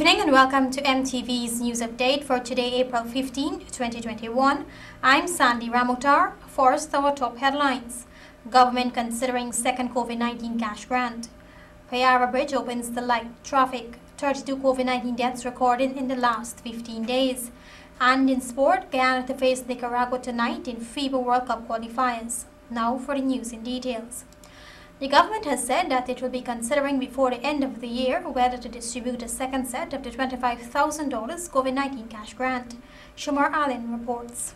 Good evening and welcome to MTV's news update for today, April 15, 2021. I'm Sandy Ramotar. First, our top headlines. Government considering second COVID-19 cash grant. Payara Bridge opens the light traffic. 32 COVID-19 deaths recorded in the last 15 days. And in sport, Guyana to face Nicaragua tonight in FIBA World Cup qualifiers. Now for the news in details. The government has said that it will be considering before the end of the year whether to distribute a second set of the $25,000 COVID-19 cash grant. Shamar Allen reports.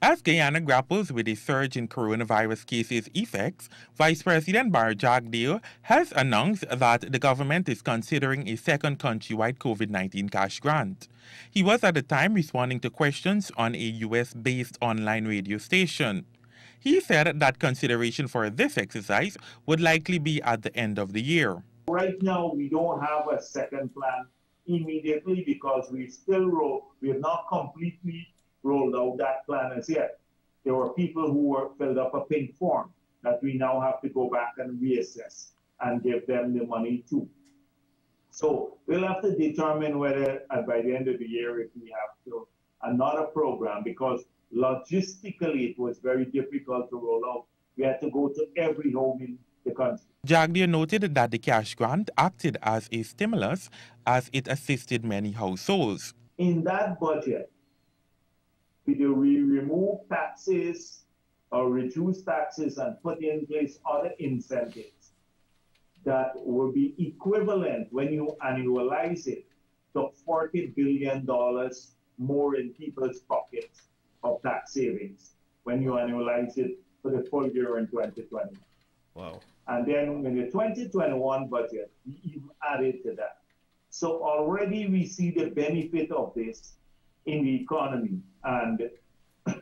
As Guyana grapples with a surge in coronavirus cases effects, Vice President Bharrat Jagdeo has announced that the government is considering a second countrywide COVID-19 cash grant. He was at the time responding to questions on a US-based online radio station. He said that consideration for this exercise would likely be at the end of the year. Right now, we don't have a second plan immediately because we still roll, we have not completely rolled out that plan as yet. There were people who were filled up a pink form that we now have to go back and reassess and give them the money too. So we'll have to determine whether uh, by the end of the year if we have to another program because logistically it was very difficult to roll out. We had to go to every home in the country. Jagdeo noted that the cash grant acted as a stimulus as it assisted many households. In that budget, we remove taxes or reduce taxes and put in place other incentives that will be equivalent when you annualize it to $40 billion more in people's pockets of tax savings when you annualize it for the full year in 2020. Wow. And then in the 2021 budget, we even added to that. So already we see the benefit of this in the economy. And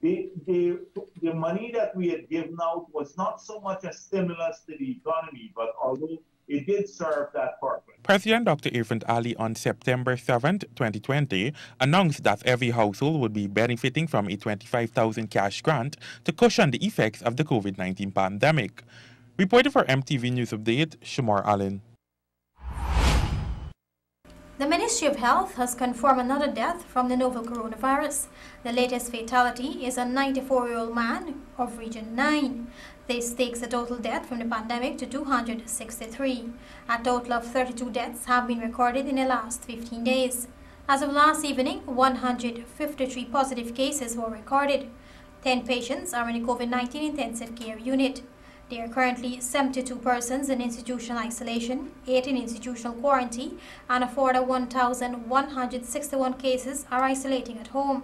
the, the, the money that we had given out was not so much a stimulus to the economy, but although it did serve that purpose. President Dr. Irfaan Ali on September 7, 2020, announced that every household would be benefiting from a 25,000 cash grant to cushion the effects of the COVID-19 pandemic. Reporting for MTV News Update, Shamar Allen. The Ministry of Health has confirmed another death from the novel coronavirus. The latest fatality is a 94-year-old man of Region 9. This takes the total death from the pandemic to 263. A total of 32 deaths have been recorded in the last 15 days. As of last evening, 153 positive cases were recorded. 10 patients are in the COVID-19 intensive care unit. There are currently 72 persons in institutional isolation, 8 in institutional quarantine, and a further 1,161 cases are isolating at home.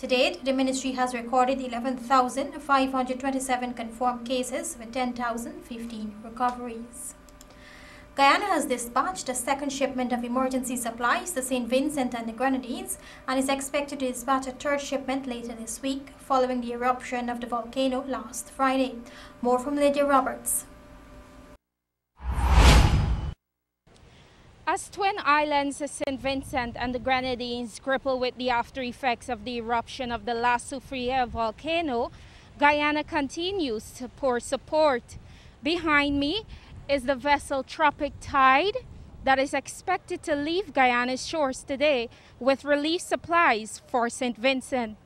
To date, the ministry has recorded 11,527 confirmed cases with 10,015 recoveries. Guyana has dispatched a second shipment of emergency supplies to St. Vincent and the Grenadines and is expected to dispatch a third shipment later this week following the eruption of the volcano last Friday. More from Lydia Roberts. As Twin Islands, St. Vincent and the Grenadines grapple with the after effects of the eruption of the La Soufriere volcano, Guyana continues to pour support. Behind me is the vessel Tropic Tide that is expected to leave Guyana's shores today with relief supplies for St. Vincent.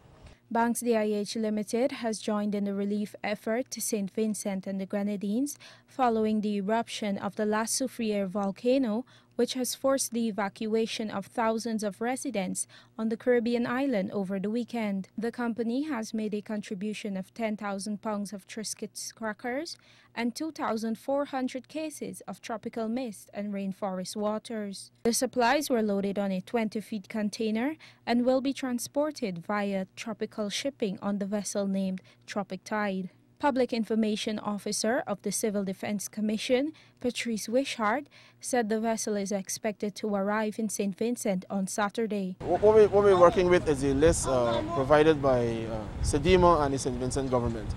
Banks DIH Limited has joined in the relief effort to St. Vincent and the Grenadines following the eruption of the La Soufriere volcano which has forced the evacuation of thousands of residents on the Caribbean island over the weekend. The company has made a contribution of 10,000 pounds of Triscuits crackers and 2,400 cases of tropical mist and rainforest waters. The supplies were loaded on a 20-feet container and will be transported via tropical shipping on the vessel named Tropic Tide. Public Information Officer of the Civil Defense Commission, Patrice Wishart, said the vessel is expected to arrive in St. Vincent on Saturday. What, we, what we're working with is a list uh, provided by uh, CDEMA and the St. Vincent government.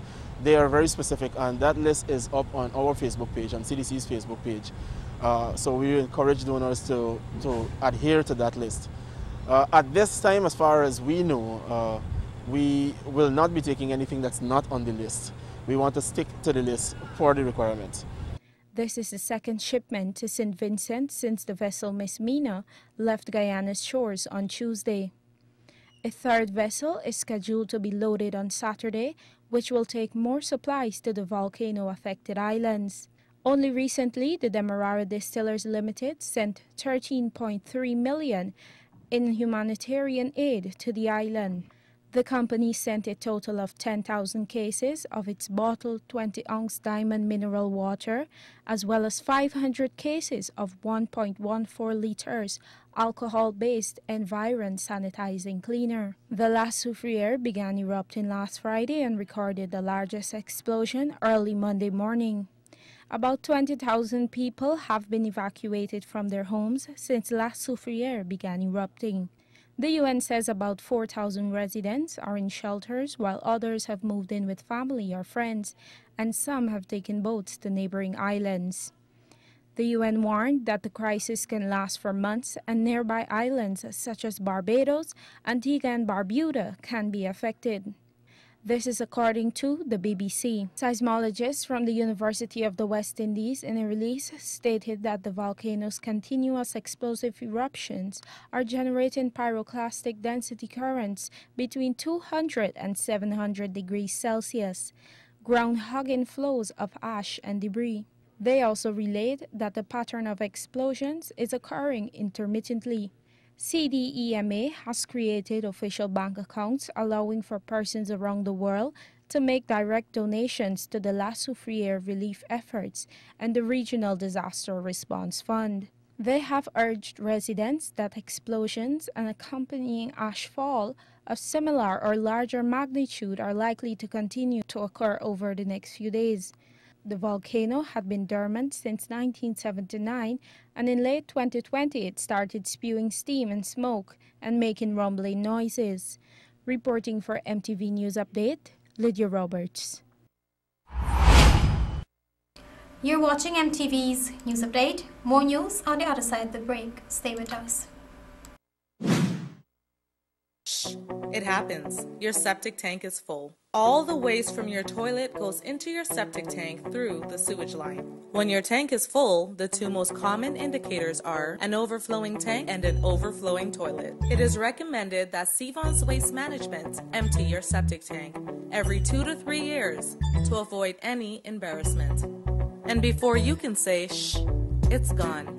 They are very specific and that list is up on our Facebook page, on CDC's Facebook page. Uh, so we encourage donors to, to adhere to that list. Uh, at this time, as far as we know, uh, we will not be taking anything that's not on the list we want to stick to the list for the requirements. This is the second shipment to St. Vincent since the vessel Miss Mina left Guyana's shores on Tuesday. A third vessel is scheduled to be loaded on Saturday, which will take more supplies to the volcano affected islands. Only recently, the Demerara Distillers Limited sent 13.3 million in humanitarian aid to the island. The company sent a total of 10,000 cases of its bottled 20 ounce diamond mineral water, as well as 500 cases of 1.14 liters alcohol based Environ sanitizing cleaner. The La Soufriere began erupting last Friday and recorded the largest explosion early Monday morning. About 20,000 people have been evacuated from their homes since La Soufriere began erupting. The UN says about 4,000 residents are in shelters while others have moved in with family or friends, and some have taken boats to neighboring islands. The UN warned that the crisis can last for months and nearby islands such as Barbados, Antigua and Barbuda can be affected. This is according to the BBC. Seismologists from the University of the West Indies in a release stated that the volcano's continuous explosive eruptions are generating pyroclastic density currents between 200 and 700 degrees Celsius, ground-hugging flows of ash and debris. They also relayed that the pattern of explosions is occurring intermittently. CDEMA has created official bank accounts allowing for persons around the world to make direct donations to the La Soufriere relief efforts and the Regional Disaster Response Fund. They have urged residents that explosions and accompanying ash fall of similar or larger magnitude are likely to continue to occur over the next few days. The volcano had been dormant since 1979, and in late 2020 it started spewing steam and smoke and making rumbling noises. Reporting for MTV News Update, Lydia Roberts. You're watching MTV's News Update. More news on the other side of the break. Stay with us. It happens. Your septic tank is full. All the waste from your toilet goes into your septic tank through the sewage line. When your tank is full, the two most common indicators are an overflowing tank and an overflowing toilet. It is recommended that Sevon's Waste Management empty your septic tank every two to three years to avoid any embarrassment. And before you can say shh, it's gone.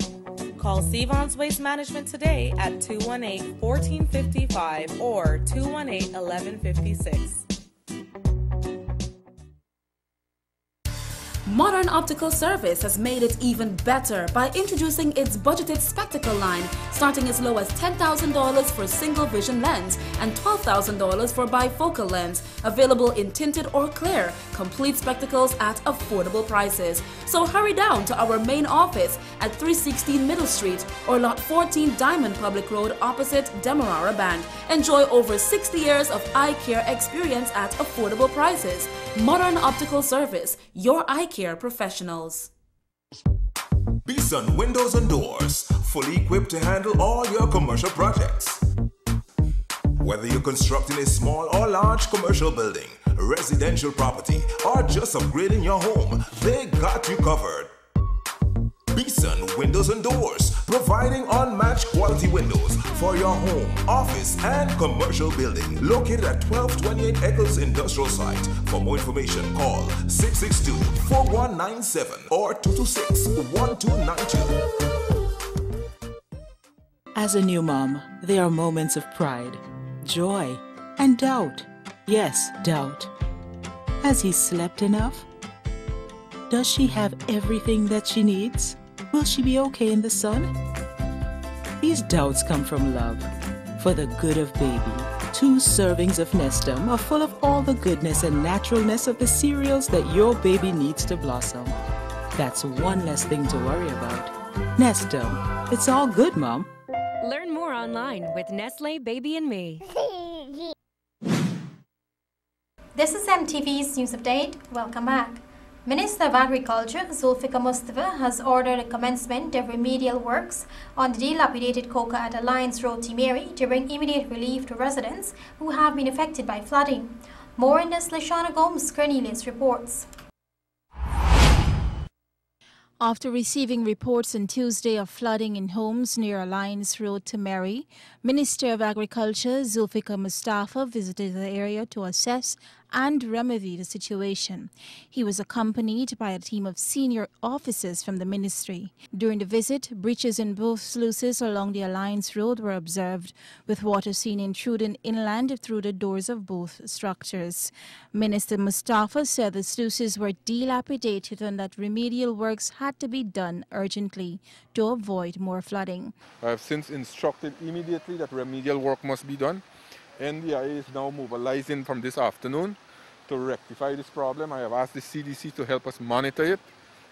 Call Sevon's Waste Management today at 218 1455 or 218 1156. Modern Optical Service has made it even better by introducing its budgeted spectacle line, starting as low as $10,000 for single vision lens and $12,000 for bifocal lens, available in tinted or clear, complete spectacles at affordable prices. So hurry down to our main office at 316 Middle Street or Lot 14 Diamond Public Road opposite Demerara Bank. Enjoy over 60 years of eye care experience at affordable prices. Modern Optical Service, your eye care professionals. Beeson Windows and Doors, fully equipped to handle all your commercial projects. Whether you're constructing a small or large commercial building, residential property, or just upgrading your home, they got you covered. Beeson Windows and Doors, providing unmatched quality windows for your home, office, and commercial building. Located at 1228 Eccles Industrial Site. For more information, call 662-4197 or 226-1292. As a new mom, there are moments of pride, joy, and doubt. Yes, doubt. Has he slept enough? Does she have everything that she needs? Will she be okay in the sun? These doubts come from love. For the good of baby, two servings of Nestum are full of all the goodness and naturalness of the cereals that your baby needs to blossom. That's one less thing to worry about. Nestum. It's all good, Mom. Learn more online with Nestle Baby and Me. This is MTV's News Update. Welcome back. Minister of Agriculture Zulfikar Mustafa has ordered the commencement of remedial works on the dilapidated koker at Alliance Road, Timehri to bring immediate relief to residents who have been affected by flooding. More in this Lashana Gomes Cornelius reports. After receiving reports on Tuesday of flooding in homes near Alliance Road Timehri, Minister of Agriculture Zulfikar Mustafa visited the area to assess and remedy the situation. He was accompanied by a team of senior officers from the ministry. During the visit, breaches in both sluices along the Alliance Road were observed, with water seen intruding inland through the doors of both structures. Minister Mustafa said the sluices were dilapidated and that remedial works had to be done urgently to avoid more flooding. I have since instructed immediately that remedial work must be done NDIA is now mobilizing from this afternoon to rectify this problem. I have asked the CDC to help us monitor it.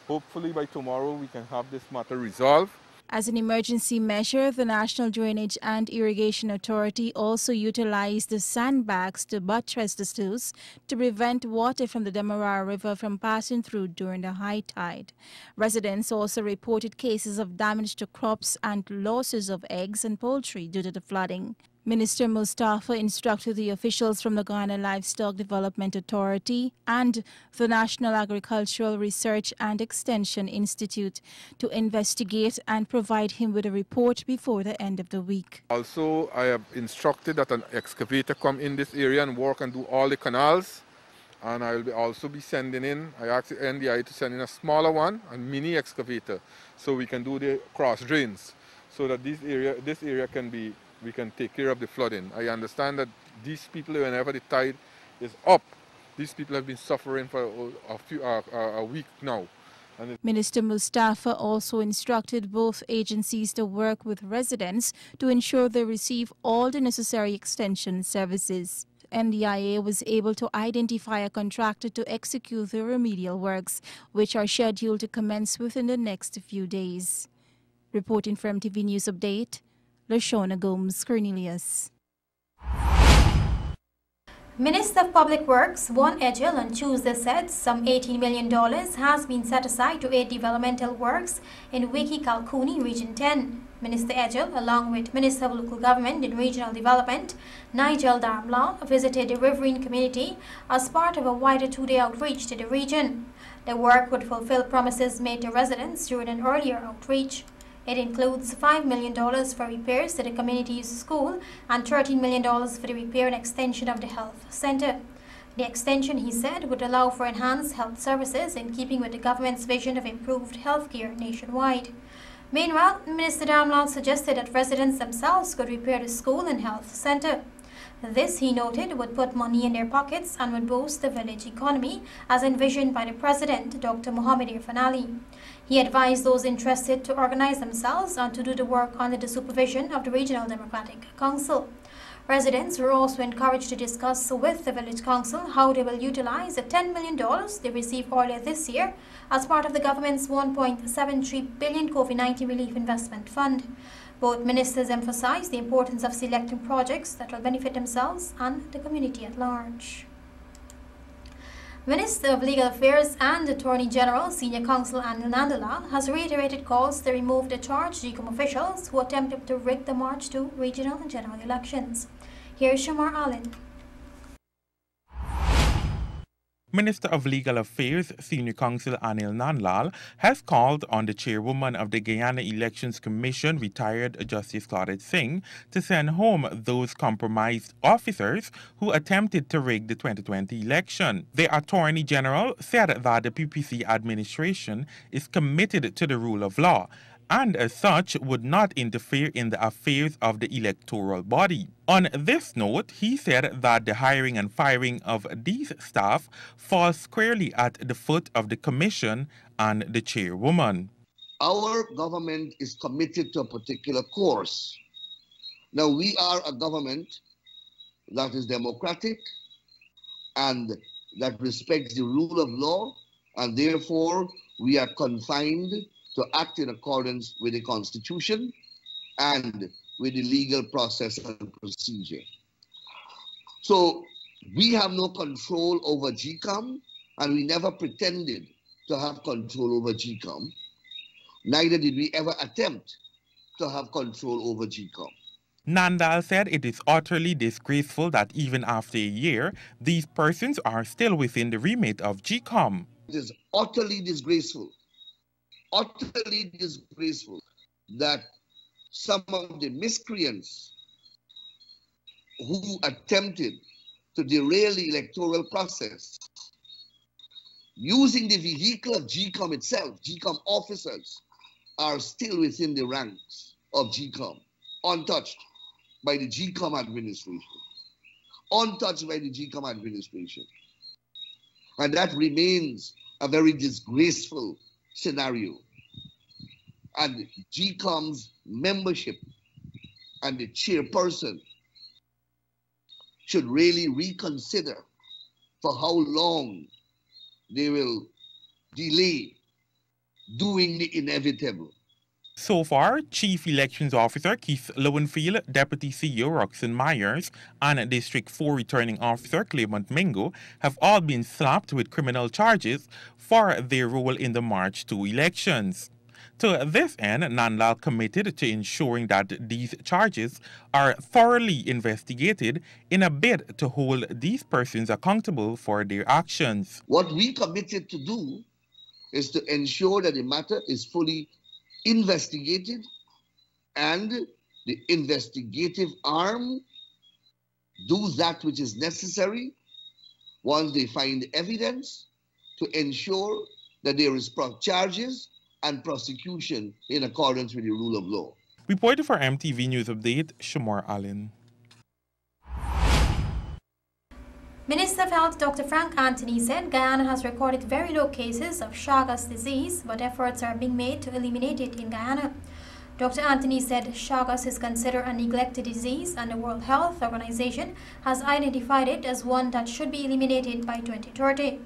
Hopefully by tomorrow we can have this matter resolved. As an emergency measure, the National Drainage and Irrigation Authority also utilized the sandbags to buttress the sluice to prevent water from the Demerara River from passing through during the high tide. Residents also reported cases of damage to crops and losses of eggs and poultry due to the flooding. Minister Mustafa instructed the officials from the Guyana Livestock Development Authority and the National Agricultural Research and Extension Institute to investigate and provide him with a report before the end of the week. Also, I have instructed that an excavator come in this area and work and do all the canals. And I will be also be sending in, I asked NDI to send in a smaller one, a mini excavator, so we can do the cross drains, so that this area, this area can be we can take care of the flooding. I understand that these people, whenever the tide is up, these people have been suffering for a, few, uh, a week now. Minister Mustafa also instructed both agencies to work with residents to ensure they receive all the necessary extension services. NDIA was able to identify a contractor to execute the remedial works, which are scheduled to commence within the next few days. Reporting from TV News Update, Lashona Gomes Cornelius. Minister of Public Works, Juan Edghill, on Tuesday said some $18 million has been set aside to aid developmental works in Wiki Kalkuni, Region 10. Minister Edghill, along with Minister of Local Government and Regional Development, Nigel Dharamlall, visited the riverine community as part of a wider two-day outreach to the region. The work would fulfill promises made to residents during an earlier outreach. It includes $5 million for repairs to the community's school and $13 million for the repair and extension of the health center. The extension, he said, would allow for enhanced health services in keeping with the government's vision of improved health care nationwide. Meanwhile, Minister Dharamlall suggested that residents themselves could repair the school and health center. This, he noted, would put money in their pockets and would boost the village economy, as envisioned by the President, Dr. Mohamed Irfaan Ali. He advised those interested to organize themselves and to do the work under the supervision of the Regional Democratic Council. Residents were also encouraged to discuss with the Village Council how they will utilize the $10 million they received earlier this year as part of the government's 1.73 billion COVID-19 Relief Investment Fund. Both ministers emphasized the importance of selecting projects that will benefit themselves and the community at large. Minister of Legal Affairs and Attorney General Senior Counsel Anil Nandlall has reiterated calls to remove the charged GECOM officials who attempted to rig the March 2 regional and general elections. Here is Shamar Allen. Minister of Legal Affairs, Senior Counsel Anil Nandlall, has called on the chairwoman of the Guyana Elections Commission, retired Justice Claudette Singh, to send home those compromised officers who attempted to rig the 2020 election. The Attorney General said that the PPC administration is committed to the rule of law and as such would not interfere in the affairs of the electoral body. On this note, he said that the hiring and firing of these staff falls squarely at the foot of the commission and the chairwoman. Our government is committed to a particular course. Now, we are a government that is democratic and that respects the rule of law, and therefore we are confined to act in accordance with the Constitution and with the legal process and procedure. So we have no control over GECOM, and we never pretended to have control over GECOM. Neither did we ever attempt to have control over GECOM. Nandlall said it is utterly disgraceful that even after a year, these persons are still within the remit of GECOM. It is utterly disgraceful utterly disgraceful that some of the miscreants who attempted to derail the electoral process using the vehicle of GECOM itself, GECOM officers are still within the ranks of GECOM, untouched by the GECOM administration. Untouched by the GECOM administration. And that remains a very disgraceful scenario. And GECOM's membership and the chairperson should really reconsider for how long they will delay doing the inevitable. So far, Chief Elections Officer Keith Lowenfield, Deputy CEO Roxanne Myers, and District 4 Returning Officer Clement Mingo have all been slapped with criminal charges for their role in the March 2 elections. To this end, Nandlall committed to ensuring that these charges are thoroughly investigated in a bid to hold these persons accountable for their actions. What we committed to do is to ensure that the matter is fully investigated and the investigative arm do that which is necessary once they find evidence to ensure that there is pro charges and prosecution in accordance with the rule of law. Reporter for MTV News Update, Shamar Allen. Minister of Health Dr. Frank Anthony said Guyana has recorded very low cases of Chagas disease, but efforts are being made to eliminate it in Guyana. Dr. Anthony said Chagas is considered a neglected disease and the World Health Organization has identified it as one that should be eliminated by 2030.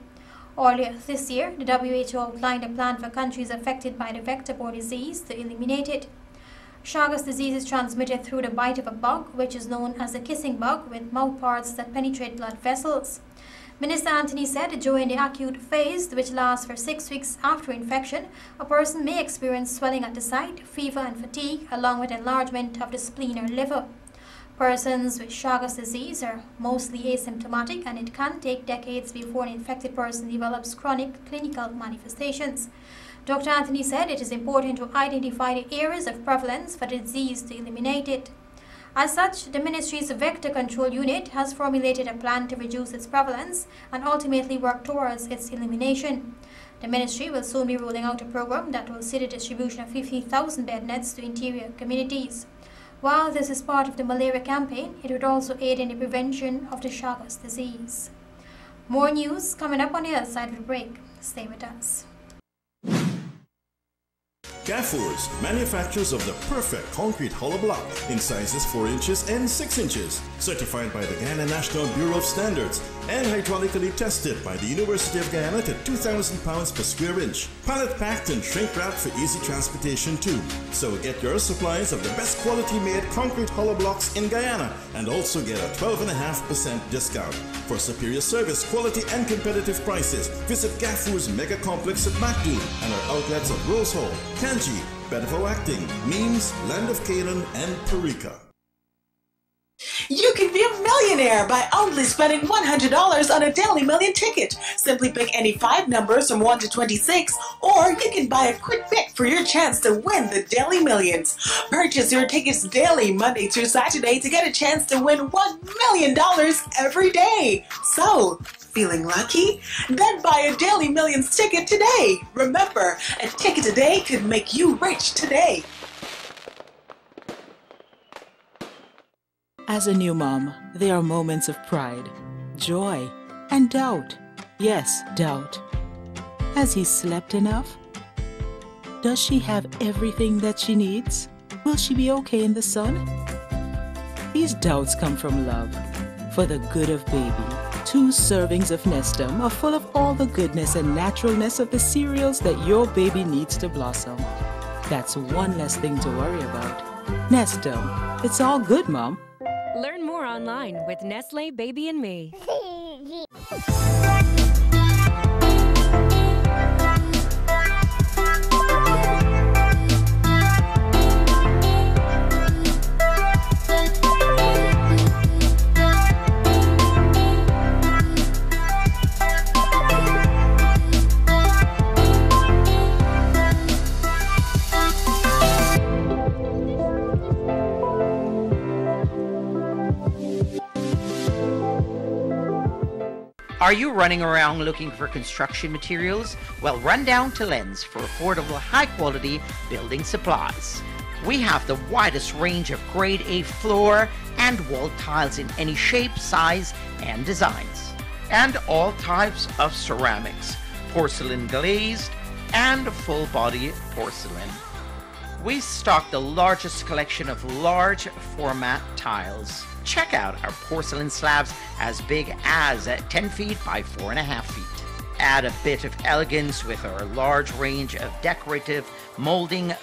Earlier this year, the WHO outlined a plan for countries affected by the vector-borne disease to eliminate it. Chagas disease is transmitted through the bite of a bug, which is known as the kissing bug, with mouthparts that penetrate blood vessels. Minister Anthony said during the acute phase, which lasts for six weeks after infection, a person may experience swelling at the site, fever and fatigue, along with enlargement of the spleen or liver. Persons with Chagas disease are mostly asymptomatic and it can take decades before an infected person develops chronic clinical manifestations. Dr. Anthony said it is important to identify the areas of prevalence for the disease to eliminate it. As such, the ministry's Vector Control Unit has formulated a plan to reduce its prevalence and ultimately work towards its elimination. The ministry will soon be rolling out a program that will see the distribution of 50,000 bed nets to interior communities. While this is part of the malaria campaign, it would also aid in the prevention of the Chagas disease. More news coming up on the other side of the break. Stay with us. Gaffurs, manufacturers of the perfect concrete hollow block in sizes 4 inches and 6 inches, certified by the Guyana National Bureau of Standards and hydraulically tested by the University of Guyana to 2,000 pounds per square inch. Pallet packed and shrink wrapped for easy transportation too. So get your supplies of the best quality made concrete hollow blocks in Guyana and also get a 12.5% discount. For superior service, quality and competitive prices, visit Gafu's Mega Complex at McDoom and our outlets at Rose Hall, Canje, Bedford Acting, Memes, Land of Canaan, and Parika. You can be a millionaire by only spending $100 on a Daily Million ticket. Simply pick any five numbers from 1 to 26, or you can buy a quick pick for your chance to win the Daily Millions. Purchase your tickets daily, Monday through Saturday, to get a chance to win $1 million every day. So, Feeling lucky? Then buy a Daily Millions ticket today. Remember, a ticket today could make you rich today. As a new mom, there are moments of pride, joy, and doubt. Yes, doubt. Has he slept enough? Does she have everything that she needs? Will she be okay in the sun? These doubts come from love, for the good of baby. Two servings of Nestum are full of all the goodness and naturalness of the cereals that your baby needs to blossom. That's one less thing to worry about. Nestum. It's all good, Mom. Learn more online with Nestle Baby and Me. Are you running around looking for construction materials? Well, run down to Lens for affordable, high quality building supplies. We have the widest range of grade A floor and wall tiles in any shape, size, and designs. And all types of ceramics, porcelain glazed, and full body porcelain. We stock the largest collection of large format tiles. Check out our porcelain slabs as big as 10 feet by 4.5 feet. Add a bit of elegance with our large range of decorative molding.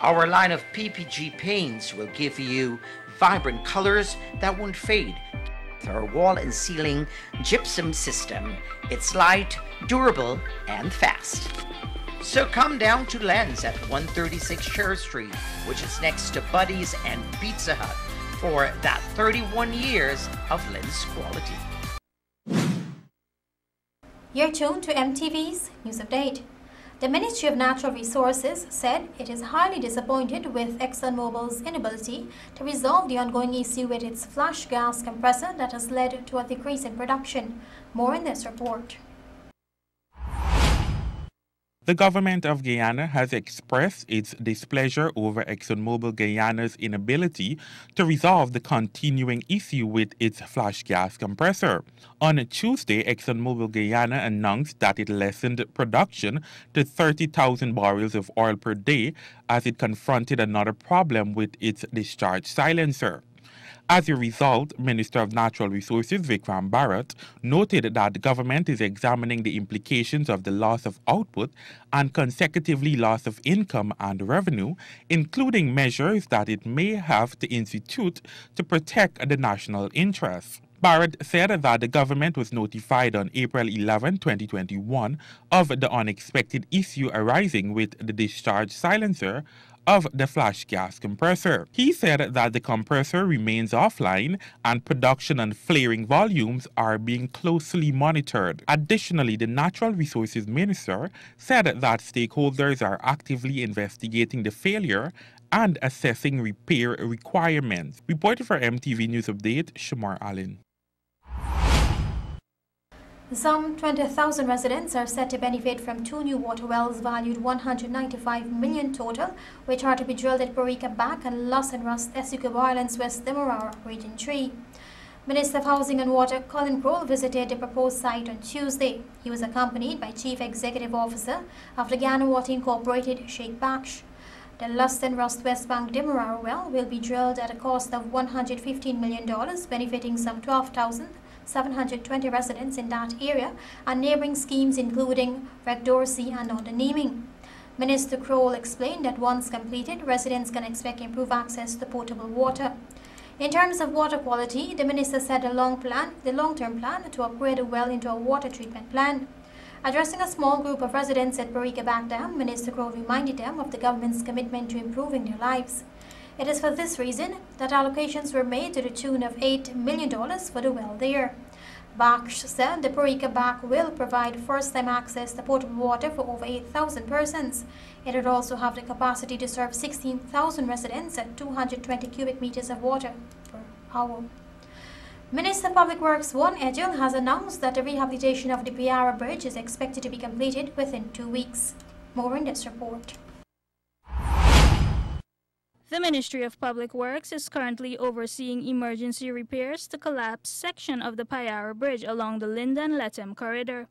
Our line of PPG paints will give you vibrant colors that won't fade. Our wall and ceiling gypsum system. It's light, durable, and fast. So come down to Lens at 136 Sher Street, which is next to Buddy's and Pizza Hut for that 31 years of lens quality. You're tuned to MTV's News Update. The Ministry of Natural Resources said it is highly disappointed with ExxonMobil's inability to resolve the ongoing issue with its flash gas compressor that has led to a decrease in production. More in this report. The government of Guyana has expressed its displeasure over ExxonMobil Guyana's inability to resolve the continuing issue with its flash gas compressor. On Tuesday, ExxonMobil Guyana announced that it lessened production to 30,000 barrels of oil per day as it confronted another problem with its discharge silencer. As a result, Minister of Natural Resources Vickram Bharrat noted that the government is examining the implications of the loss of output and consecutively loss of income and revenue, including measures that it may have to institute to protect the national interest. Bharrat said that the government was notified on April 11, 2021, of the unexpected issue arising with the discharge silencer of the flash gas compressor. He said that the compressor remains offline and production and flaring volumes are being closely monitored. Additionally, the Natural Resources Minister said that stakeholders are actively investigating the failure and assessing repair requirements. Reporter for MTV News Update, Shamar Allen. Some 20,000 residents are set to benefit from two new water wells valued 195 million total, which are to be drilled at Parika Back and Loss and Rust, Essequibo Islands, West Demerara, Region 3. Minister of Housing and Water Collin Croal visited the proposed site on Tuesday. He was accompanied by Chief Executive Officer of the Guyana Water Incorporated, Shaik Baksh. The Lost and Rust West Bank Demerara well will be drilled at a cost of $115 million, benefiting some 12,000 720 residents in that area and neighboring schemes including Dorsey and Undernaming. Minister Croal explained that once completed, residents can expect improved access to potable water. In terms of water quality, the minister said the long plan, the long-term plan to upgrade the well into a water treatment plant. Addressing a small group of residents at Back Dam, Minister Croal reminded them of the government's commitment to improving their lives. It is for this reason that allocations were made to the tune of $8 million for the well there. Baksh said the Parika Back will provide first-time access to potable water for over 8,000 persons. It would also have the capacity to serve 16,000 residents at 220 cubic meters of water per hour. Minister of Public Works Juan Edghill has announced that the rehabilitation of the Payara Bridge is expected to be completed within two weeks. More in this report. The Ministry of Public Works is currently overseeing emergency repairs to collapsed section of the Payara Bridge along the Linden Lethem corridor.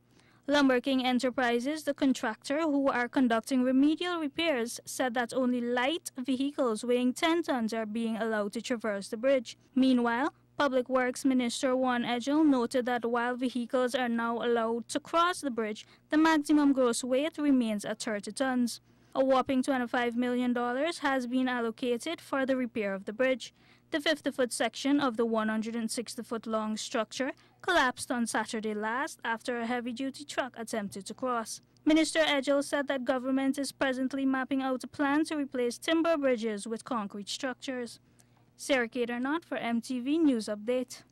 Lumber King Enterprises, the contractor who are conducting remedial repairs, said that only light vehicles weighing 10 tons are being allowed to traverse the bridge. Meanwhile, Public Works Minister Juan Edghill noted that while vehicles are now allowed to cross the bridge, the maximum gross weight remains at 30 tons. A whopping $25 million has been allocated for the repair of the bridge. The 50-foot section of the 160-foot-long structure collapsed on Saturday last after a heavy-duty truck attempted to cross. Minister Edghill said that government is presently mapping out a plan to replace timber bridges with concrete structures. Sarah Not for MTV News Update.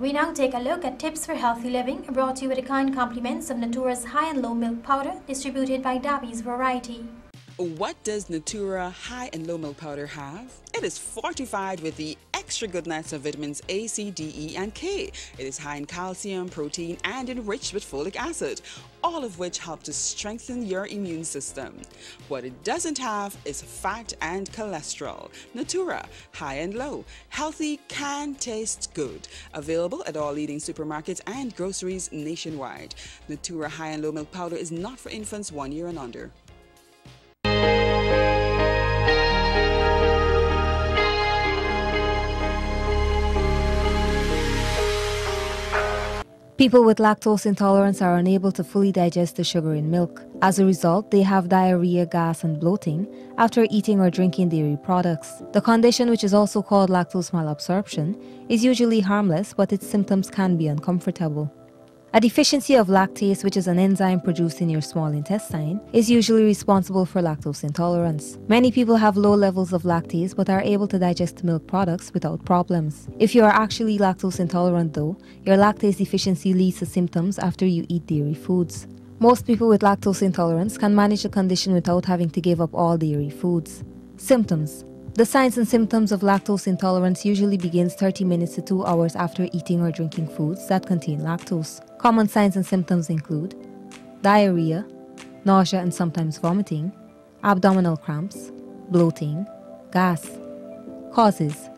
We now take a look at tips for healthy living, brought to you with the kind compliments of Natura's high and low milk powder, distributed by Dabby's Variety. What does Natura high and low milk powder have? It is fortified with the extra good nights of vitamins A, C, D, E, and K. It is high in calcium, protein, and enriched with folic acid, all of which help to strengthen your immune system. What it doesn't have is fat and cholesterol. Natura, high and low, healthy can taste good. Available at all leading supermarkets and groceries nationwide. Natura high and low milk powder is not for infants one year and under. People with lactose intolerance are unable to fully digest the sugar in milk. As a result, they have diarrhea, gas, and bloating after eating or drinking dairy products. The condition, which is also called lactose malabsorption, is usually harmless, but its symptoms can be uncomfortable. A deficiency of lactase, which is an enzyme produced in your small intestine, is usually responsible for lactose intolerance. Many people have low levels of lactase but are able to digest milk products without problems. If you are actually lactose intolerant, though, your lactase deficiency leads to symptoms after you eat dairy foods. Most people with lactose intolerance can manage the condition without having to give up all dairy foods. Symptoms the signs and symptoms of lactose intolerance usually begins 30 minutes to 2 hours after eating or drinking foods that contain lactose. Common signs and symptoms include diarrhea, nausea and sometimes vomiting, abdominal cramps, bloating, gas. Causes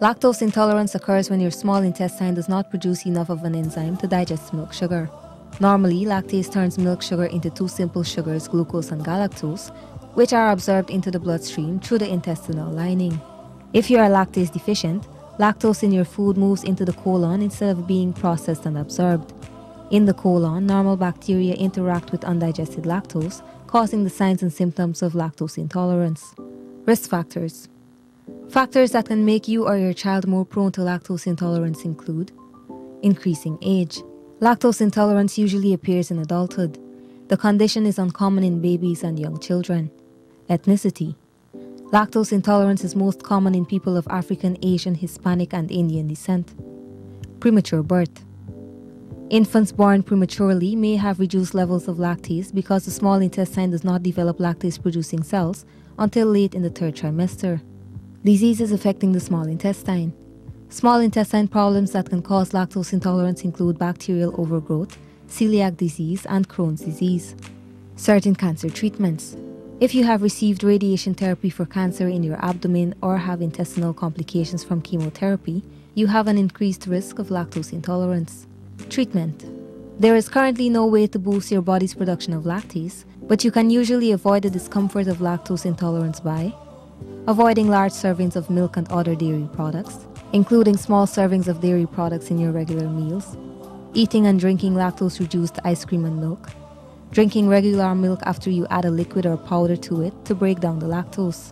Lactose intolerance occurs when your small intestine does not produce enough of an enzyme to digest milk sugar. Normally, lactase turns milk sugar into two simple sugars, glucose and galactose, which are absorbed into the bloodstream through the intestinal lining. If you are lactase deficient, lactose in your food moves into the colon instead of being processed and absorbed. In the colon, normal bacteria interact with undigested lactose, causing the signs and symptoms of lactose intolerance. Risk factors Factors that can make you or your child more prone to lactose intolerance include increasing age. Lactose intolerance usually appears in adulthood. The condition is uncommon in babies and young children. Ethnicity. Lactose intolerance is most common in people of African, Asian, Hispanic, and Indian descent. Premature birth. Infants born prematurely may have reduced levels of lactase because the small intestine does not develop lactase producing cells until late in the third trimester. Diseases affecting the small intestine. Small intestine problems that can cause lactose intolerance include bacterial overgrowth, celiac disease, and Crohn's disease. Certain cancer treatments. If you have received radiation therapy for cancer in your abdomen or have intestinal complications from chemotherapy, you have an increased risk of lactose intolerance. Treatment There is currently no way to boost your body's production of lactase, but you can usually avoid the discomfort of lactose intolerance by avoiding large servings of milk and other dairy products, including small servings of dairy products in your regular meals, eating and drinking lactose reduced ice cream and milk, drinking regular milk after you add a liquid or powder to it to break down the lactose.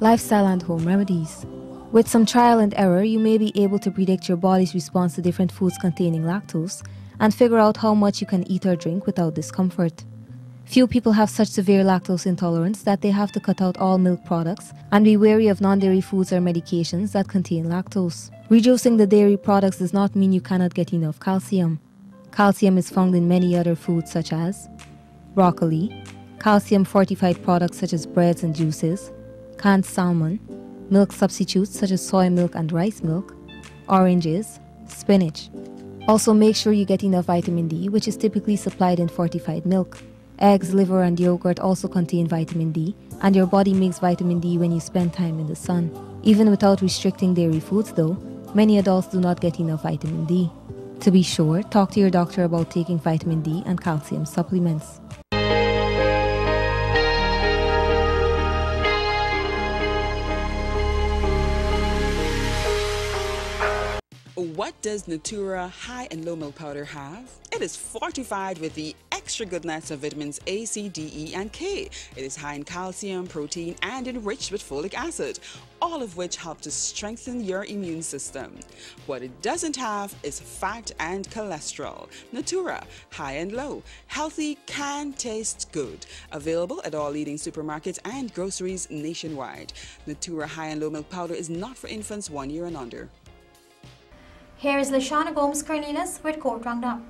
Lifestyle and home remedies. With some trial and error, you may be able to predict your body's response to different foods containing lactose and figure out how much you can eat or drink without discomfort. Few people have such severe lactose intolerance that they have to cut out all milk products and be wary of non dairy foods or medications that contain lactose. Reducing the dairy products does not mean you cannot get enough calcium. Calcium is found in many other foods such as broccoli, calcium fortified products such as breads and juices, canned salmon, milk substitutes such as soy milk and rice milk, oranges, spinach. Also, make sure you get enough vitamin D, which is typically supplied in fortified milk. Eggs, liver, and yogurt also contain vitamin D, and your body makes vitamin D when you spend time in the sun. Even without restricting dairy foods, though, many adults do not get enough vitamin D. To be sure, talk to your doctor about taking vitamin D and calcium supplements. What does Natura high and low milk powder have? It is fortified with the extra good nights of vitamins A, C, D, E, and K. It is high in calcium, protein, and enriched with folic acid, all of which help to strengthen your immune system. What it doesn't have is fat and cholesterol. Natura, high and low, healthy can taste good. Available at all leading supermarkets and groceries nationwide. Natura high and low milk powder is not for infants one year and under. Here is Lashana Gomes Cornelius with Court Roundup.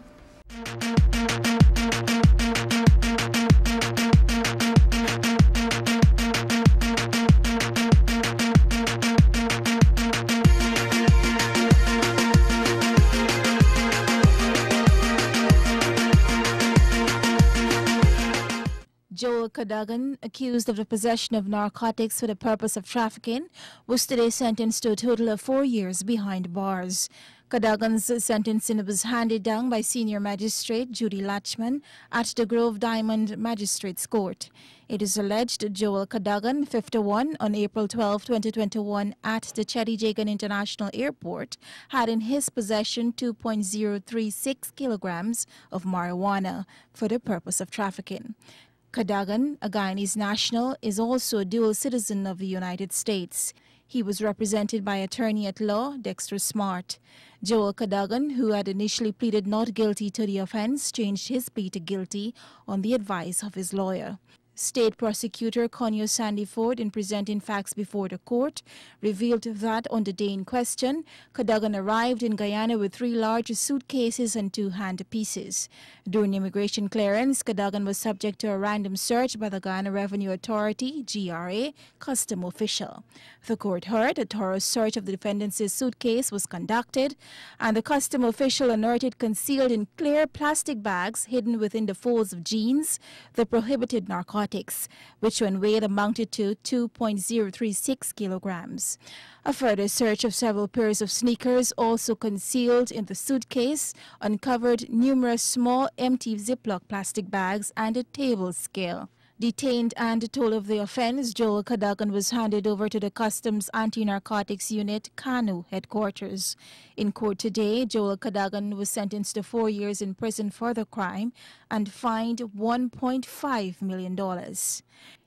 Joel Cadogan, accused of the possession of narcotics for the purpose of trafficking, was today sentenced to a total of four years behind bars. Cadogan's sentencing was handed down by Senior Magistrate Judy Latchman at the Grove Diamond Magistrates Court. It is alleged Joel Cadogan, 51, on April 12, 2021, at the Cheddi Jagan International Airport, had in his possession 2.036 kilograms of marijuana for the purpose of trafficking. Cadogan, a Guyanese national, is also a dual citizen of the United States. He was represented by attorney at law Dexter Smart. Joel Cadogan, who had initially pleaded not guilty to the offense, changed his plea to guilty on the advice of his lawyer. State prosecutor Conyo Sandyford, in presenting facts before the court, revealed that on the day in question, Cadogan arrived in Guyana with three large suitcases and two handpieces. During immigration clearance, Cadogan was subject to a random search by the Guyana Revenue Authority, GRA, custom official. The court heard a thorough search of the defendant's suitcase was conducted, and the custom official unearthed concealed in clear plastic bags hidden within the folds of jeans the prohibited narcotics narcotics, which when weighed amounted to 2.036 kilograms. A further search of several pairs of sneakers also concealed in the suitcase uncovered numerous small empty Ziploc plastic bags and a table scale. Detained and told of the offense, Joel Cadogan was handed over to the Customs Anti-Narcotics Unit, CANU, headquarters. In court today, Joel Cadogan was sentenced to four years in prison for the crime and fined $1.5 million.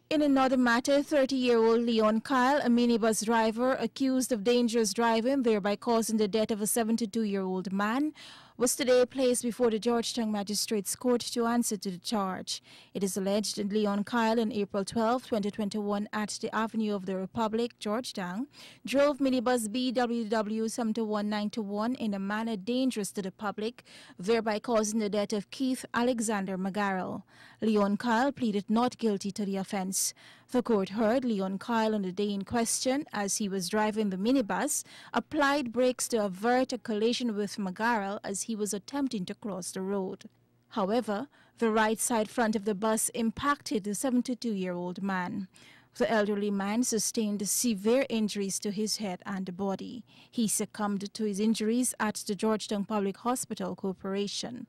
In another matter, 30-year-old Leon Kyle, a minibus driver accused of dangerous driving, thereby causing the death of a 72-year-old man, was today placed before the Georgetown Magistrates Court to answer to the charge. It is alleged that Leon Kyle on April 12, 2021 at the Avenue of the Republic, Georgetown, drove minibus BWW 72191 in a manner dangerous to the public, thereby causing the death of Keith Alexander McGarrell. Leon Kyle pleaded not guilty to the offense. The court heard Leon Kyle on the day in question as he was driving the minibus, applied brakes to avert a collision with McGarrell as he was attempting to cross the road. However, the right side front of the bus impacted the 72-year-old man. The elderly man sustained severe injuries to his head and body. He succumbed to his injuries at the Georgetown Public Hospital Corporation.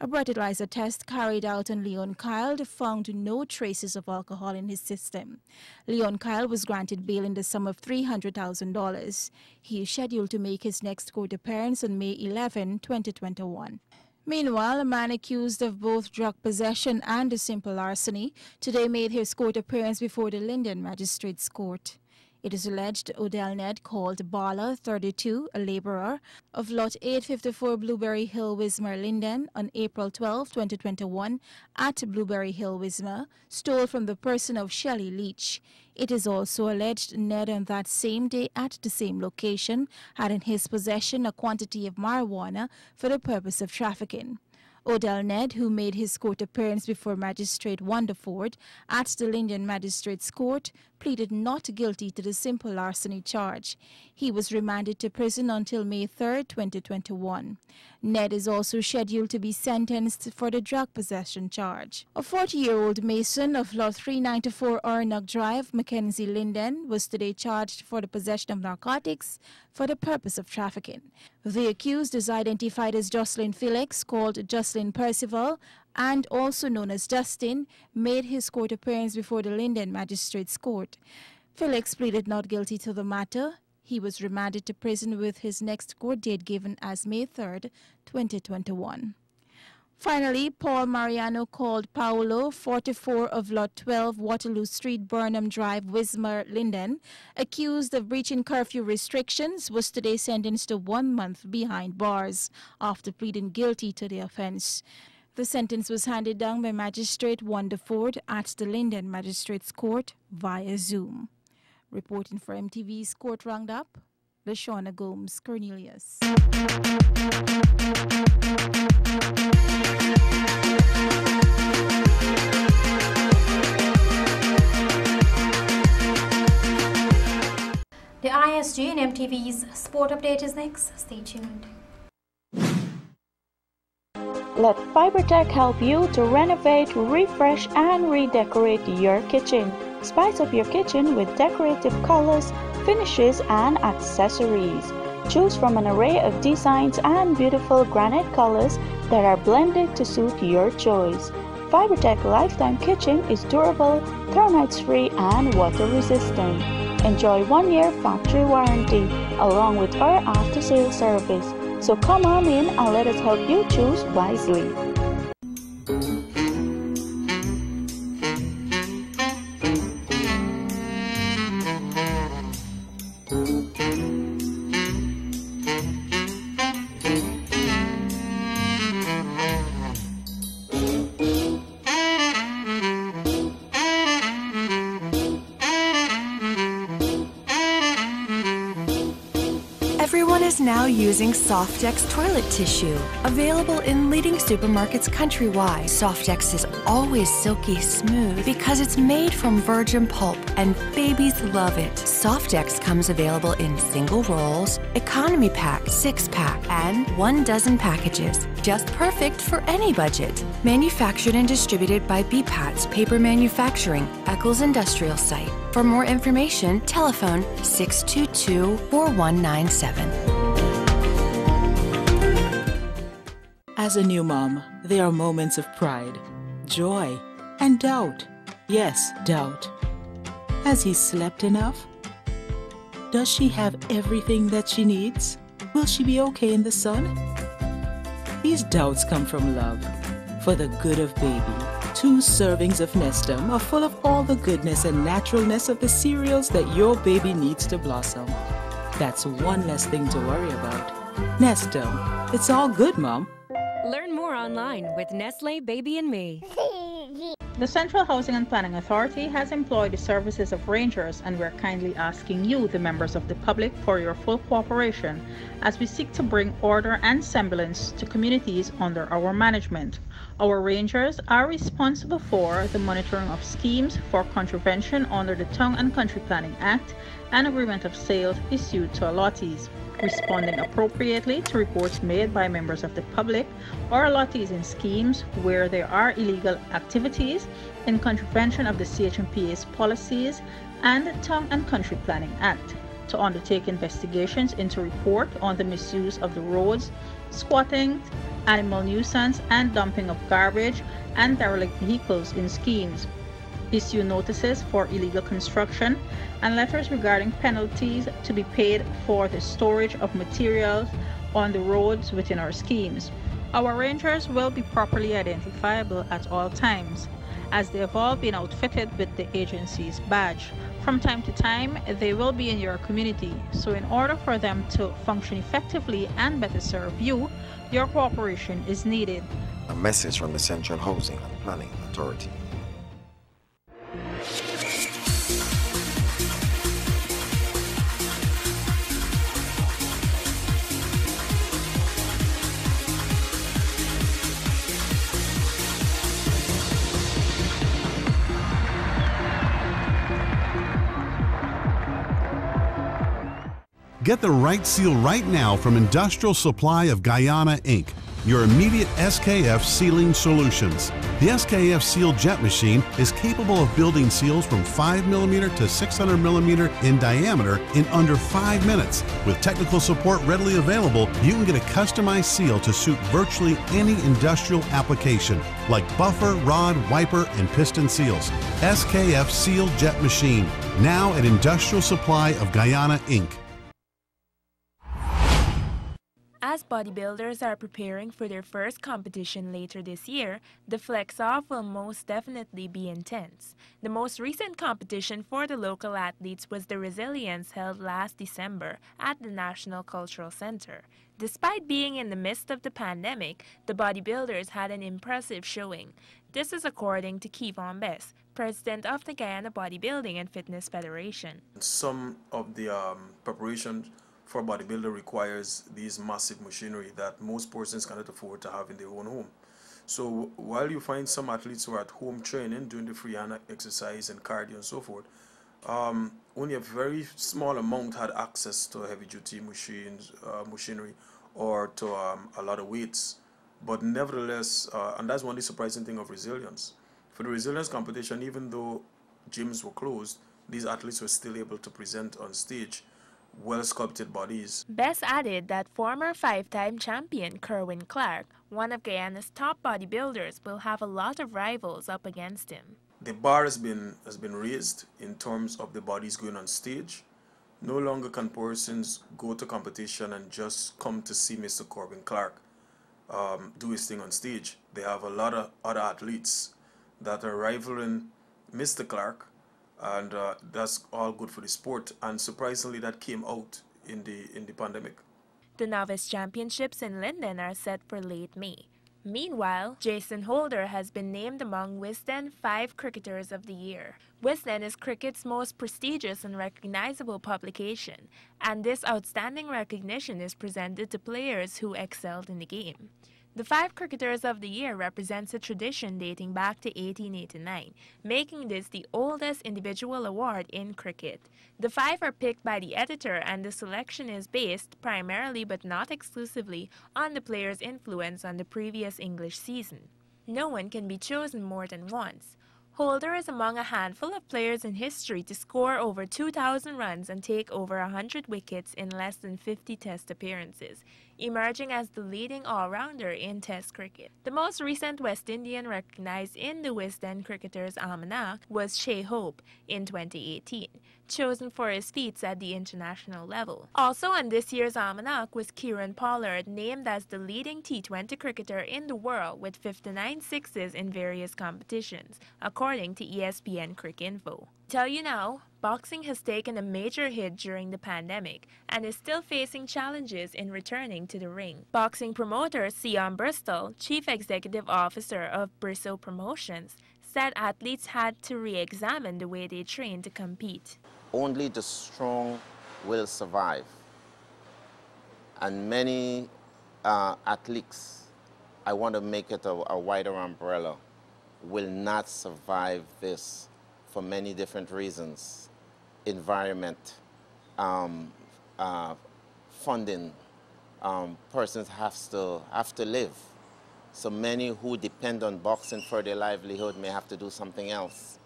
A breathalyzer test carried out on Leon Kyle found no traces of alcohol in his system. Leon Kyle was granted bail in the sum of $300,000. He is scheduled to make his next court appearance on May 11, 2021. Meanwhile, a man accused of both drug possession and a simple larceny today made his court appearance before the Linden Magistrates Court. It is alleged Odell Ned called Bala, 32, a laborer, of Lot 854 Blueberry Hill, Wismar, Linden, on April 12, 2021, at Blueberry Hill, Wismar, stole from the person of Shelley Leach. It is also alleged Ned on that same day at the same location had in his possession a quantity of marijuana for the purpose of trafficking. Odell Ned, who made his court appearance before Magistrate Wonderford at the Linden Magistrates Court, pleaded not guilty to the simple larceny charge. He was remanded to prison until May 3, 2021. Ned is also scheduled to be sentenced for the drug possession charge. A 40-year-old mason of Lot 394 Arnock Drive, Mackenzie Linden, was today charged for the possession of narcotics for the purpose of trafficking. The accused is identified as Jocelyn Felix, called Jocelyn Percival, and also known as Dustin, made his court appearance before the Linden Magistrates Court. Felix pleaded not guilty to the matter. He was remanded to prison with his next court date given as May 3, 2021. Finally, Paul Mariano called Paolo, 44 of Lot 12 Waterloo Street, Burnham Drive, Wismar, Linden, accused of breaching curfew restrictions, was today sentenced to one month behind bars after pleading guilty to the offense. The sentence was handed down by Magistrate Wonderford at the Linden Magistrates Court via Zoom. Reporting for MTV's Court Roundup, Lashawna Gomes Cornelius. The ISG and MTV's Sport Update is next. Stay tuned. Let Fibertech help you to renovate, refresh, and redecorate your kitchen. Spice up your kitchen with decorative colors, finishes, and accessories. Choose from an array of designs and beautiful granite colors that are blended to suit your choice. Fibertech Lifetime Kitchen is durable, termites free, and water resistant. Enjoy one year factory warranty along with our after sale service. So come on in and let us help you choose wisely. Now using Softex toilet tissue. Available in leading supermarkets countrywide, Softex is always silky smooth because it's made from virgin pulp and babies love it. Softex comes available in single rolls, economy pack, six pack, and one dozen packages. Just perfect for any budget. Manufactured and distributed by BPATS Paper Manufacturing, Eccles Industrial Site. For more information, telephone 622 4197. As a new mom, there are moments of pride, joy, and doubt. Yes, doubt. Has he slept enough? Does she have everything that she needs? Will she be okay in the sun? These doubts come from love, for the good of baby. Two servings of Nestum are full of all the goodness and naturalness of the cereals that your baby needs to blossom. That's one less thing to worry about. Nestum, it's all good, Mom. Learn more online with Nestle Baby and Me. The Central Housing and Planning Authority has employed the services of rangers and we're kindly asking you, the members of the public, for your full cooperation as we seek to bring order and semblance to communities under our management. Our rangers are responsible for the monitoring of schemes for contravention under the Town and Country Planning Act and agreement of sales issued to allottees responding appropriately to reports made by members of the public or allottees in schemes where there are illegal activities in contravention of the CH&PA's policies and the Town and Country Planning Act, to undertake investigations into report on the misuse of the roads, squatting, animal nuisance, and dumping of garbage and derelict vehicles in schemes, issue notices for illegal construction, and letters regarding penalties to be paid for the storage of materials on the roads within our schemes. Our rangers will be properly identifiable at all times, as they have all been outfitted with the agency's badge. From time to time, they will be in your community, so in order for them to function effectively and better serve you, your cooperation is needed. A message from the Central Housing and Planning Authority. Get the right seal right now from Industrial Supply of Guyana, Inc., your immediate SKF sealing solutions. The SKF Seal Jet Machine is capable of building seals from 5mm to 600mm in diameter in under 5 minutes. With technical support readily available, you can get a customized seal to suit virtually any industrial application, like buffer, rod, wiper, and piston seals. SKF Seal Jet Machine, now at Industrial Supply of Guyana, Inc. bodybuilders are preparing for their first competition later this year, the flex off will most definitely be intense. The most recent competition for the local athletes was the Resilience held last December at the National Cultural Center. Despite being in the midst of the pandemic, the bodybuilders had an impressive showing. This is according to Kevon Best, president of the Guyana Bodybuilding and Fitness Federation. Some of the um, preparation for bodybuilder requires these massive machinery that most persons cannot afford to have in their own home. So while you find some athletes who are at home training, doing the free exercise and cardio and so forth, um, only a very small amount had access to heavy duty machines, uh, machinery, or to um, a lot of weights. But nevertheless, uh, and that's one of the surprising thing of resilience. For the resilience competition, even though gyms were closed, these athletes were still able to present on stage well sculpted bodies. Best added that former five time champion Kerwin Clark, one of Guyana's top bodybuilders, will have a lot of rivals up against him. The bar has been, has been raised in terms of the bodies going on stage. No longer can persons go to competition and just come to see Mr. Kerwin Clark um, do his thing on stage. They have a lot of other athletes that are rivaling Mr. Clark and uh, that's all good for the sport. And surprisingly, that came out in the in the pandemic. The novice championships in Linden are set for late May. Meanwhile, Jason Holder has been named among Wisden 5 Cricketers of the Year. Wisden is cricket's most prestigious and recognizable publication, and this outstanding recognition is presented to players who excelled in the game. The five cricketers of the year represents a tradition dating back to 1889, making this the oldest individual award in cricket. The five are picked by the editor and the selection is based primarily but not exclusively on the player's influence on the previous English season. No one can be chosen more than once. Holder is among a handful of players in history to score over 2,000 runs and take over 100 wickets in less than 50 Test appearances emerging as the leading all-rounder in Test cricket. The most recent West Indian recognized in the West Wisden Cricketers Almanac was Shai Hope in 2018, chosen for his feats at the international level. Also on this year's almanac was Kieron Pollard, named as the leading T20 cricketer in the world with 59 sixes in various competitions, according to ESPN Cricinfo. Tell you now, boxing has taken a major hit during the pandemic and is still facing challenges in returning to the ring. Boxing promoter Sion Bristol, chief executive officer of Bristol Promotions, said athletes had to re-examine the way they train to compete. Only the strong will survive. And many uh, athletes, I want to make it a, a wider umbrella, will not survive this for many different reasons environment, um, uh, funding, um, persons have to, have to live. So many who depend on boxing for their livelihood may have to do something else.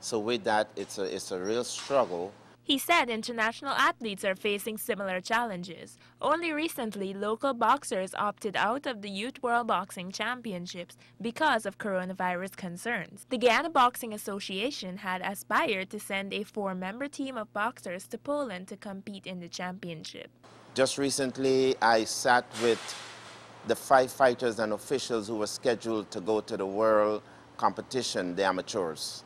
So with that, it's a, it's a real struggle he said international athletes are facing similar challenges. Only recently, local boxers opted out of the Youth World Boxing Championships because of coronavirus concerns. The Guyana Boxing Association had aspired to send a four-member team of boxers to Poland to compete in the championship. Just recently, I sat with the five fighters and officials who were scheduled to go to the world competition, the amateurs.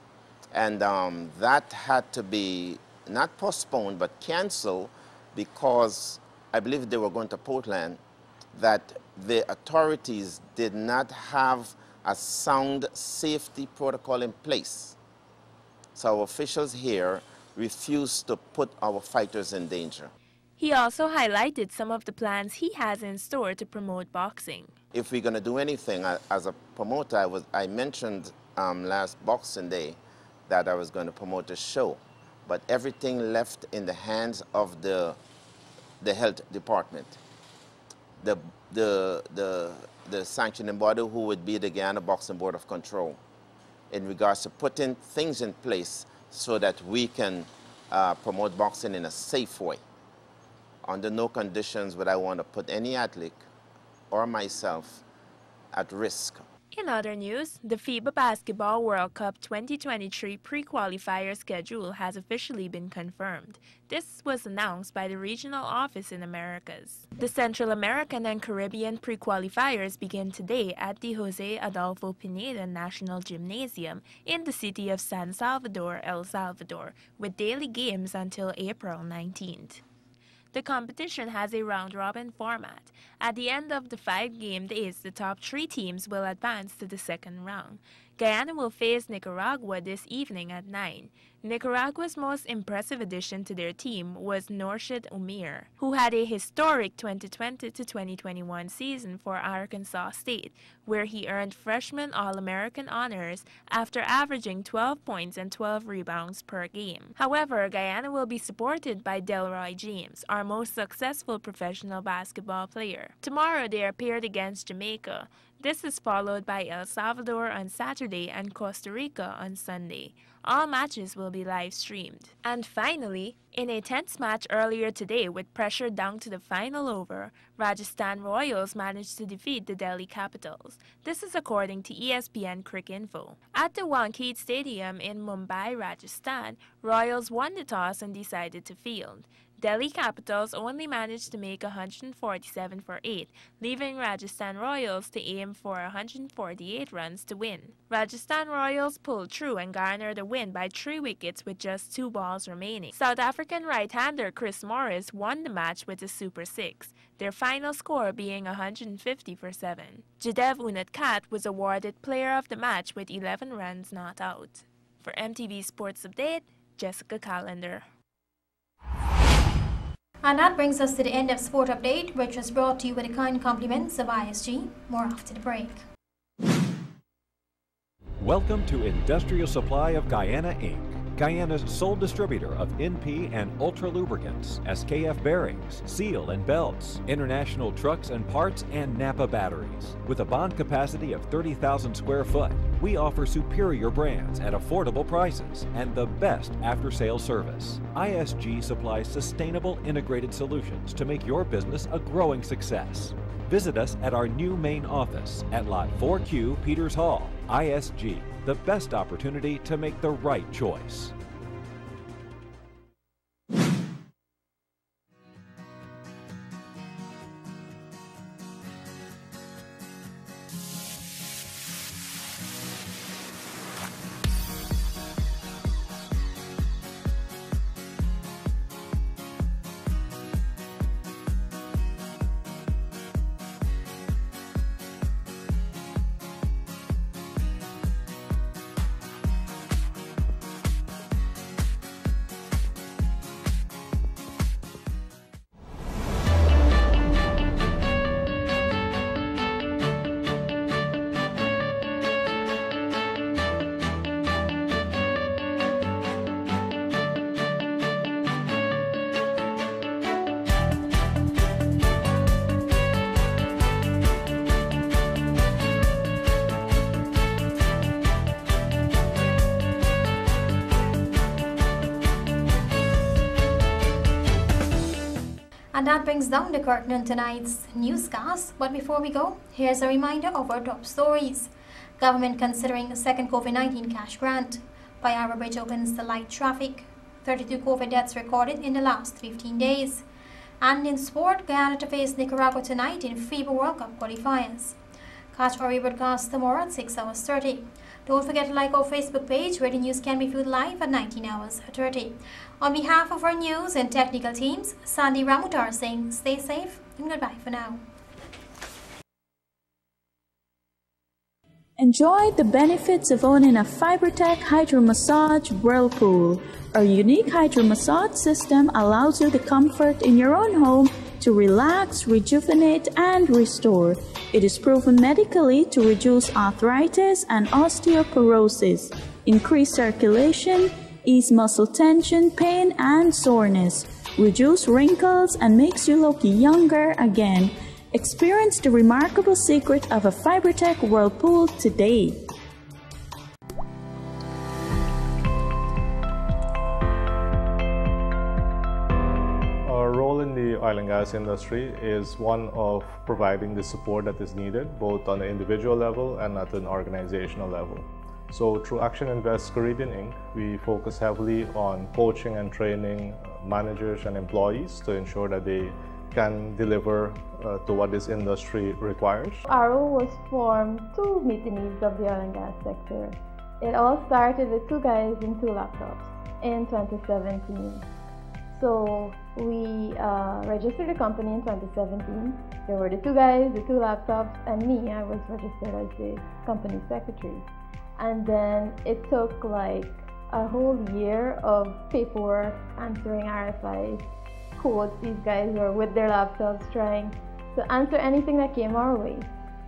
And um, that had to be not postponed, but canceled because I believe they were going to Portland, that the authorities did not have a sound safety protocol in place. So our officials here refused to put our fighters in danger. He also highlighted some of the plans he has in store to promote boxing. If we're going to do anything, as a promoter, I, was, I mentioned um, last Boxing Day that I was going to promote a show but everything left in the hands of the, the health department. The, the, the, the sanctioning body who would be the Guyana Boxing Board of Control in regards to putting things in place so that we can uh, promote boxing in a safe way. Under no conditions would I want to put any athlete or myself at risk in other news, the FIBA Basketball World Cup 2023 pre-qualifier schedule has officially been confirmed. This was announced by the regional office in Americas. The Central American and Caribbean pre-qualifiers begin today at the Jose Adolfo Pineda National Gymnasium in the city of San Salvador, El Salvador, with daily games until April 19th. The competition has a round-robin format. At the end of the five game days, the top three teams will advance to the second round. Guyana will face Nicaragua this evening at 9. Nicaragua's most impressive addition to their team was Norchad Omier, who had a historic 2020 to 2021 season for Arkansas State, where he earned freshman All-American honors after averaging 12 points and 12 rebounds per game. However, Guyana will be supported by Delroy James, our most successful professional basketball player. Tomorrow they are paired against Jamaica. This is followed by El Salvador on Saturday and Costa Rica on Sunday. All matches will be live streamed. And finally, in a tense match earlier today with pressure down to the final over, Rajasthan Royals managed to defeat the Delhi Capitals. This is according to ESPN Cricket Cricinfo. At the Wankhede Stadium in Mumbai, Rajasthan, Royals won the toss and decided to field. Delhi Capitals only managed to make 147 for 8, leaving Rajasthan Royals to aim for 148 runs to win. Rajasthan Royals pulled through and garnered a win by 3 wickets with just 2 balls remaining. South African right-hander Chris Morris won the match with a Super 6, their final score being 150 for 7. Jaydev Unadkat was awarded Player of the Match with 11 runs not out. For MTV Sports Update, Jessica Calendar. And that brings us to the end of Sport Update, which was brought to you with the kind compliments of ISG. More after the break. Welcome to Industrial Supply of Guyana, Inc., Guyana's sole distributor of NP and Ultra lubricants, SKF bearings, seal and belts, international trucks and parts, and Napa batteries. With a bond capacity of 30,000 square foot, we offer superior brands at affordable prices and the best after sales service. ISG supplies sustainable integrated solutions to make your business a growing success. Visit us at our new main office at Lot 4Q Peters Hall, ISG, the best opportunity to make the right choice. And that brings down the curtain on tonight's newscast. But before we go, here's a reminder of our top stories. Government considering a second COVID-19 cash grant. Payara Bridge opens to light traffic. 32 COVID deaths recorded in the last 15 days. And in sport, Guyana to face Nicaragua tonight in FIBA World Cup qualifiers. Catch our rebroadcast tomorrow at 6 hours 30. Don't forget to like our Facebook page where the news can be viewed live at 19 hours 30. On behalf of our news and technical teams, Sandy Ramutar saying stay safe and goodbye for now. Enjoy the benefits of owning a FiberTech Hydro Massage Whirlpool. Our unique hydro massage system allows you the comfort in your own home to relax, rejuvenate, and restore. It is proven medically to reduce arthritis and osteoporosis, increase circulation, ease muscle tension, pain, and soreness, reduce wrinkles, and makes you look younger again. Experience the remarkable secret of a FiberTech Whirlpool today. Role in the oil and gas industry is one of providing the support that is needed both on an individual level and at an organizational level. So through Action Invest Caribbean Inc., we focus heavily on coaching and training managers and employees to ensure that they can deliver uh, to what this industry requires. ARO was formed to meet the needs of the oil and gas sector. It all started with two guys and two laptops in 2017. So we uh, registered the company in 2017. There were the two guys, the two laptops, and me. I was registered as the company secretary. And then it took like a whole year of paperwork answering RFIs, codes. These guys were with their laptops trying to answer anything that came our way.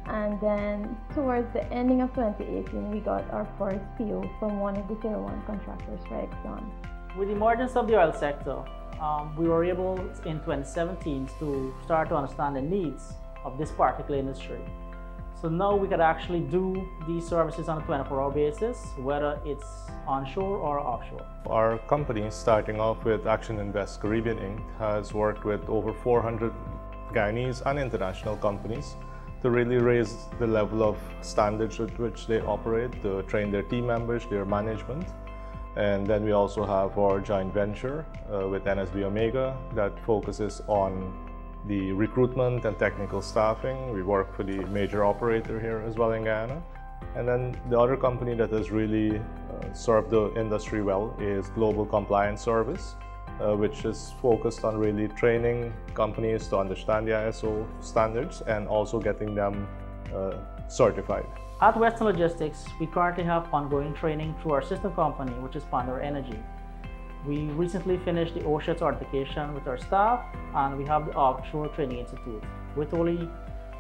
And then towards the ending of 2018, we got our first PO from one of the tier one contractors for Exxon. With the emergence of the oil sector, um, we were able in 2017 to start to understand the needs of this particular industry. So now we could actually do these services on a 24-hour basis, whether it's onshore or offshore. Our company, starting off with Action Invest Caribbean Inc., has worked with over 400 Guyanese and international companies to really raise the level of standards with which they operate, to train their team members, their management. And then we also have our joint venture uh, with NSB Omega that focuses on the recruitment and technical staffing. We work for the major operator here as well in Guyana. And then the other company that has really uh, served the industry well is Global Compliance Service, uh, which is focused on really training companies to understand the ISO standards and also getting them uh, certified. At Western Logistics, we currently have ongoing training through our sister company, which is Pandora Energy. We recently finished the OSHA certification with our staff, and we have the Offshore Training Institute, which only,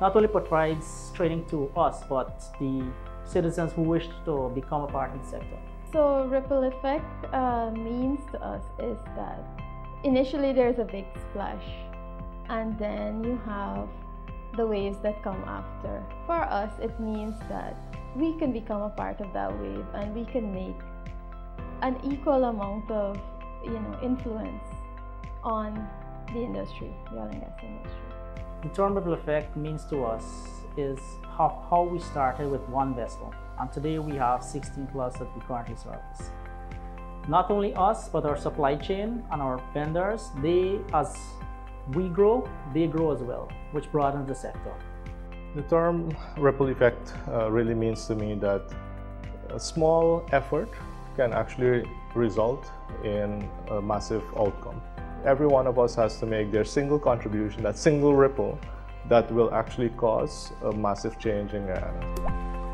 not only provides training to us, but the citizens who wish to become a part in the sector. So ripple effect uh, means to us is that initially there's a big splash and then you have the waves that come after. For us, it means that we can become a part of that wave and we can make an equal amount of you know influence on the industry, the oil and gas industry. The ripple effect means to us is how, how we started with one vessel and today we have 16 plus that we currently service. Not only us, but our supply chain and our vendors, they, as we grow, they grow as well, which broadens the sector. The term ripple effect uh, really means to me that a small effort can actually result in a massive outcome. Every one of us has to make their single contribution, that single ripple, that will actually cause a massive change in Guyana.